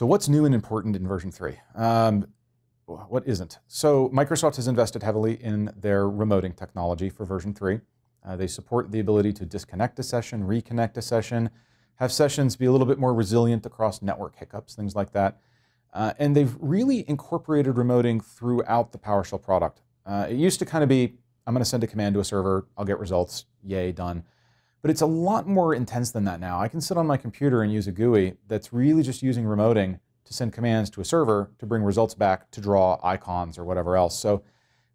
So what's new and important in version 3? Um, what isn't? So Microsoft has invested heavily in their remoting technology for version 3. Uh, they support the ability to disconnect a session, reconnect a session, have sessions be a little bit more resilient across network hiccups, things like that. Uh, and they've really incorporated remoting throughout the PowerShell product. Uh, it used to kind of be, I'm going to send a command to a server, I'll get results, yay, done. But it's a lot more intense than that now. I can sit on my computer and use a GUI that's really just using remoting to send commands to a server to bring results back to draw icons or whatever else. So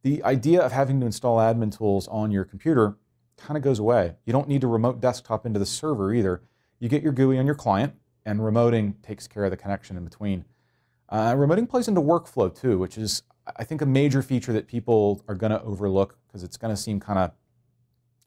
the idea of having to install admin tools on your computer kind of goes away. You don't need to remote desktop into the server either. You get your GUI on your client, and remoting takes care of the connection in between. Uh, remoting plays into workflow too, which is, I think, a major feature that people are going to overlook because it's going to seem kind of,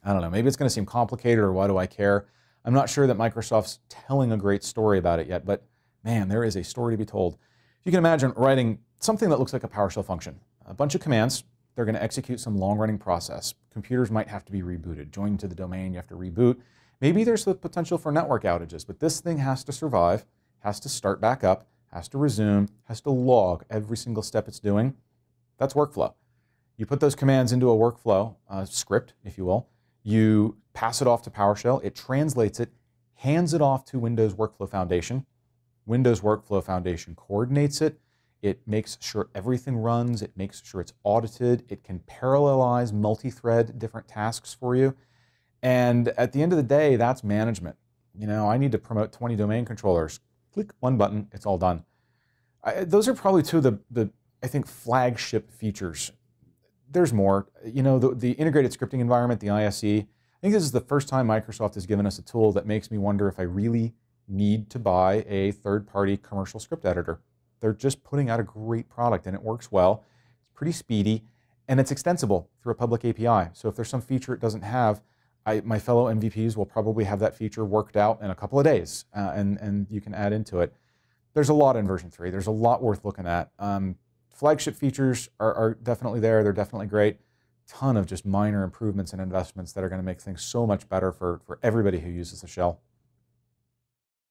I don't know, maybe it's going to seem complicated or why do I care? I'm not sure that Microsoft's telling a great story about it yet, but man, there is a story to be told. You can imagine writing something that looks like a PowerShell function, a bunch of commands. They're going to execute some long running process. Computers might have to be rebooted. joined to the domain, you have to reboot. Maybe there's the potential for network outages, but this thing has to survive, has to start back up, has to resume, has to log every single step it's doing. That's workflow. You put those commands into a workflow script, if you will. You pass it off to PowerShell. It translates it, hands it off to Windows Workflow Foundation. Windows Workflow Foundation coordinates it. It makes sure everything runs. It makes sure it's audited. It can parallelize multi-thread different tasks for you. And at the end of the day, that's management. You know, I need to promote 20 domain controllers. Click one button, it's all done. I, those are probably two of the, the, I think, flagship features. There's more. You know, the, the integrated scripting environment, the ISE, I think this is the first time Microsoft has given us a tool that makes me wonder if I really need to buy a third-party commercial script editor. They're just putting out a great product and it works well. It's pretty speedy and it's extensible through a public API. So if there's some feature it doesn't have, I, my fellow MVPs will probably have that feature worked out in a couple of days, uh, and, and you can add into it. There's a lot in version 3. There's a lot worth looking at. Um, flagship features are, are, definitely there. They're definitely great. Ton of just minor improvements and investments that are going to make things so much better for, for everybody who uses the shell.